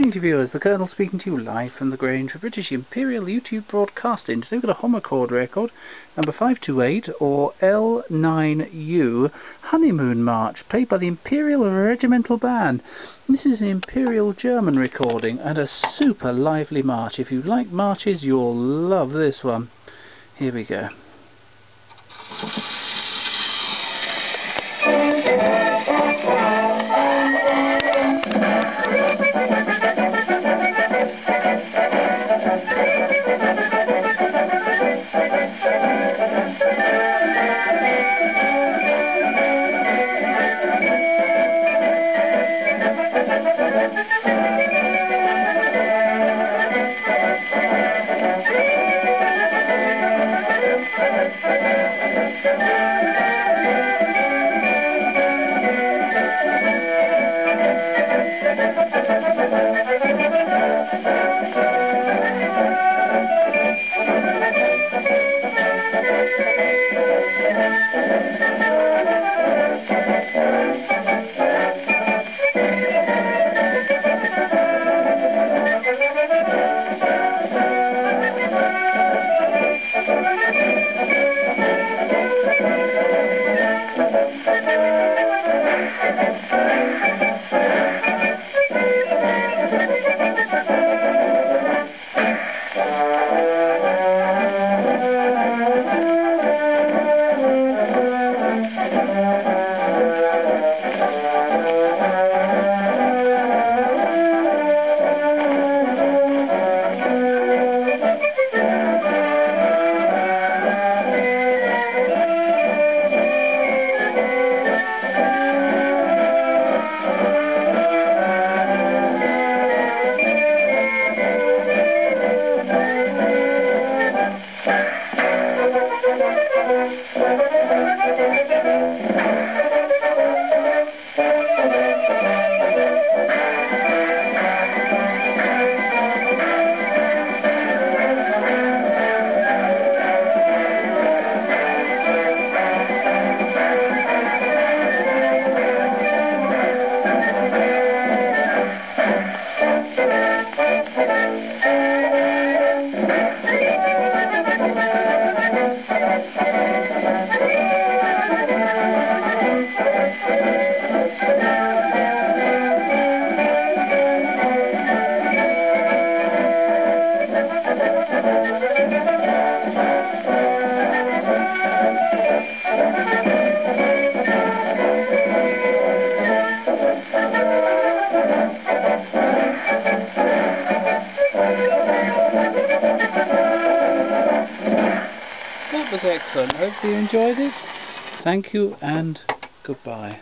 evening to viewers, the Colonel speaking to you live from the Grange for British Imperial YouTube Broadcasting. So we've got a Homochord record, number 528 or L9U, Honeymoon March, played by the Imperial Regimental Band. This is an Imperial German recording and a super lively march. If you like marches, you'll love this one. Here we go. That was excellent. Hope you enjoyed it. Thank you and goodbye.